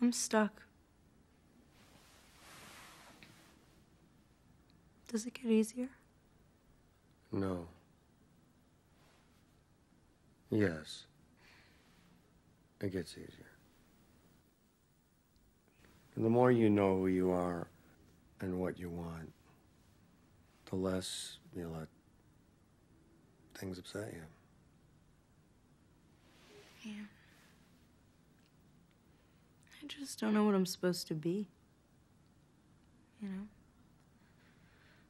I'm stuck. Does it get easier? No. Yes. It gets easier. And the more you know who you are and what you want, the less you let things upset you. Yeah. I just don't know what I'm supposed to be. You know?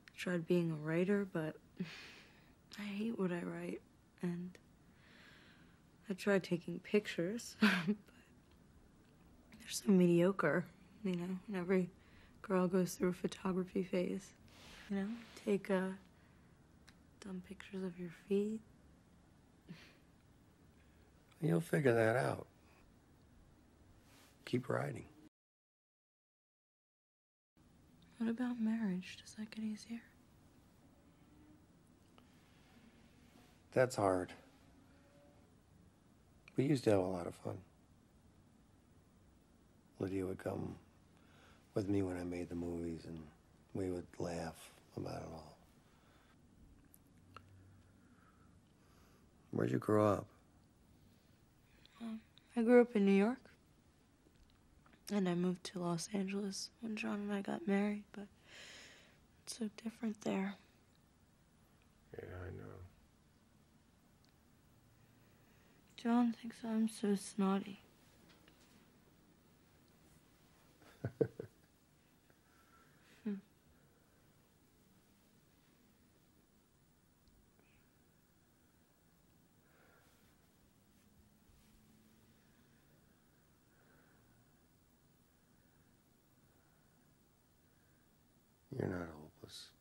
I tried being a writer, but I hate what I write. And I tried taking pictures, but they're so mediocre, you know? And every girl goes through a photography phase. You know? Take uh, dumb pictures of your feet. You'll figure that out. Keep writing. What about marriage? Does that get easier? That's hard. We used to have a lot of fun. Lydia would come with me when I made the movies, and we would laugh about it all. Where'd you grow up? Um, I grew up in New York. And I moved to Los Angeles when John and I got married, but it's so different there. Yeah, I know. John thinks I'm so snotty. You're not hopeless.